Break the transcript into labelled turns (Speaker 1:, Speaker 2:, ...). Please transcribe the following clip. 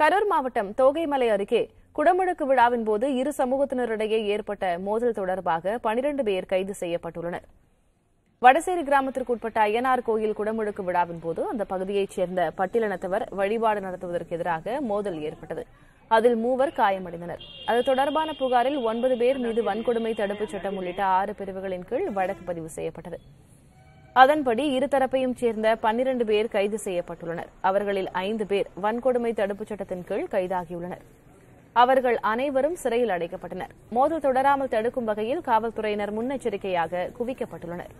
Speaker 1: கரூர் மாவட்டம் தோகைமலை அருகே குடமுழுக்கு விழாவின் போது இரு சமூகத்தினரிடையே ஏற்பட்ட மோதல் தொடர்பாக பனிரண்டு பேர் கைது செய்யப்பட்டுள்ளனர். வடசேரி கிராமத்திற்குட்பட்ட அய்யனார் கோயில் குடமுழுக்கு விழாவின் போது அந்த பகுதியைச் சேர்ந்த பட்டியலினத்தவர் வழிபாடு நடத்துவதற்கு எதிராக மோதல் ஏற்பட்டது. அதில் மூவர் காயமடைந்தனர். அது தொடர்பான புகாரில் ஒன்பது பேர் மீது வன்கொடுமை தடுப்புச் சட்டம் உள்ளிட்ட ஆறு பிரிவுகளின் கீழ் வழக்கு பதிவு செய்யப்பட்டது. அதன்படி இருதரப்பையும் சேர்ந்த பன்னிரண்டு பேர் கைது செய்யப்பட்டுள்ளனர். அவர்களில் ஐந்து பேர் வன்கொடுமை தடுப்புச் சட்டத்தின் கீழ் கைதாகியுள்ளனர். அவர்கள் அனைவரும் சிறையில் அடைக்கப்பட்டனர். மோதல் தொடராமல் தடுக்கும் வகையில் காவல்துறையினர் முன்னெச்சரிக்கையாக குவிக்கப்பட்டுள்ளனர்.